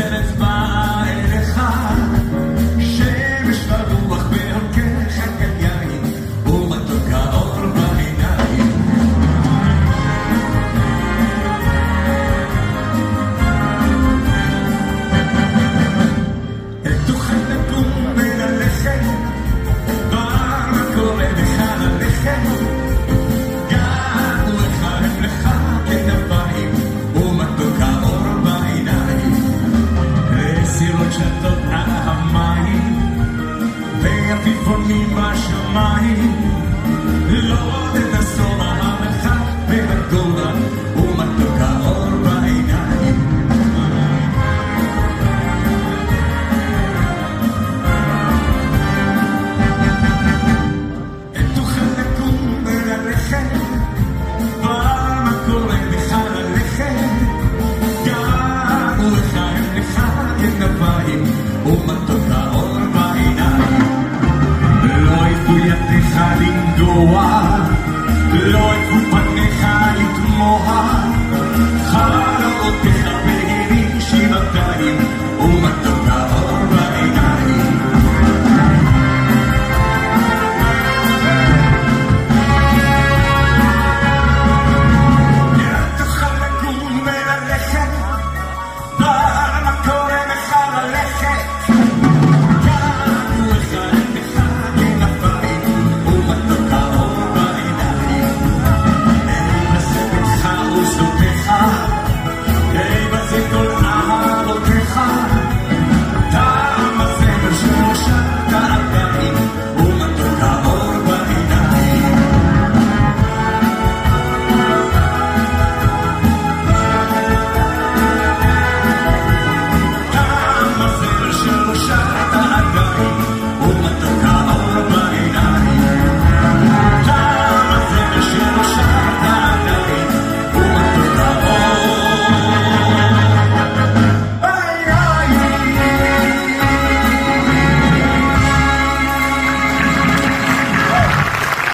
tennis. for me, my Lord, in the summer, I'm a hot, baby, golden. doa לא יקום פניך לתמוה חרה אותך בהרים שבעתיים ומתוק